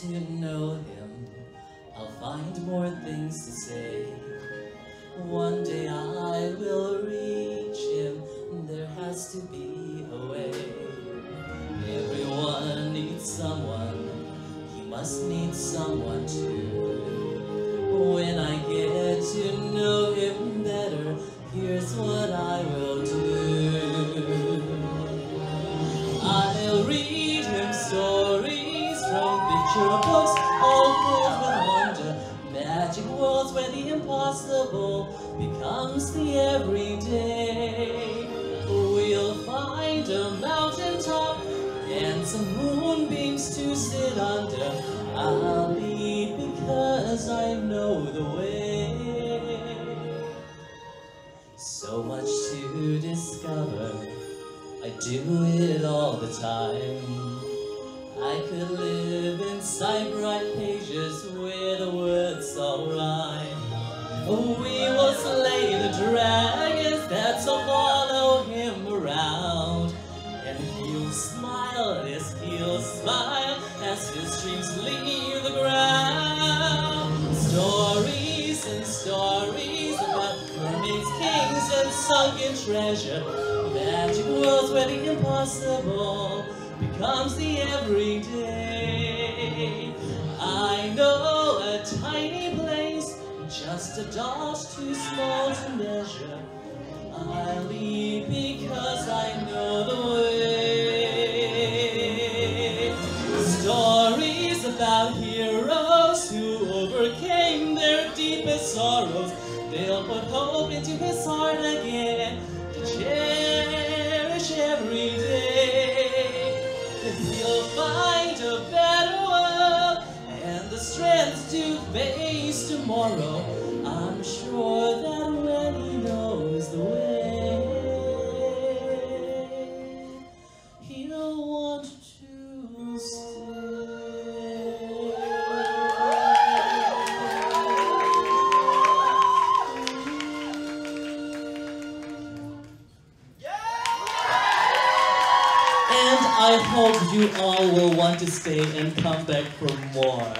to know him, I'll find more things to say. One day I will reach him, there has to be a way. Everyone needs someone, he must need someone too. When I get to know him better, here's what I will do. Picture books, all filled with wonder. Magic worlds where the impossible becomes the everyday. We'll find a mountain top and some moonbeams to sit under. I'll lead because I know the way. So much to discover. I do it all the time. I could live inside bright pages where the words all rhyme. We will slay the dragons that so follow him around. And he'll smile, yes, he'll smile as his dreams leave the ground. Stories and stories about mermaids, kings, and sunken treasure. Magic worlds where the impossible becomes the everyday. I know a tiny place, just a dot too small to measure. I leave because I know the way. Stories about heroes who overcame their deepest sorrows. They'll put hope into his heart again tomorrow. I'm sure that when he knows the way, he'll want to stay. And I hope you all will want to stay and come back for more.